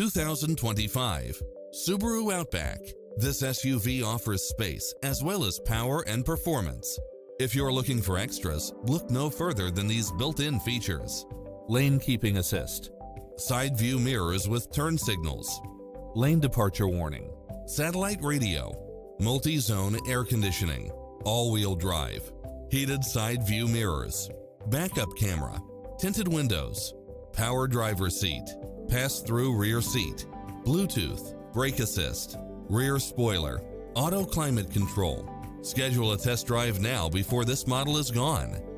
2025 Subaru Outback. This SUV offers space as well as power and performance. If you're looking for extras, look no further than these built-in features. Lane keeping assist, side view mirrors with turn signals, lane departure warning, satellite radio, multi-zone air conditioning, all-wheel drive, heated side view mirrors, backup camera, tinted windows, power driver seat, pass-through rear seat, Bluetooth, brake assist, rear spoiler, auto climate control. Schedule a test drive now before this model is gone.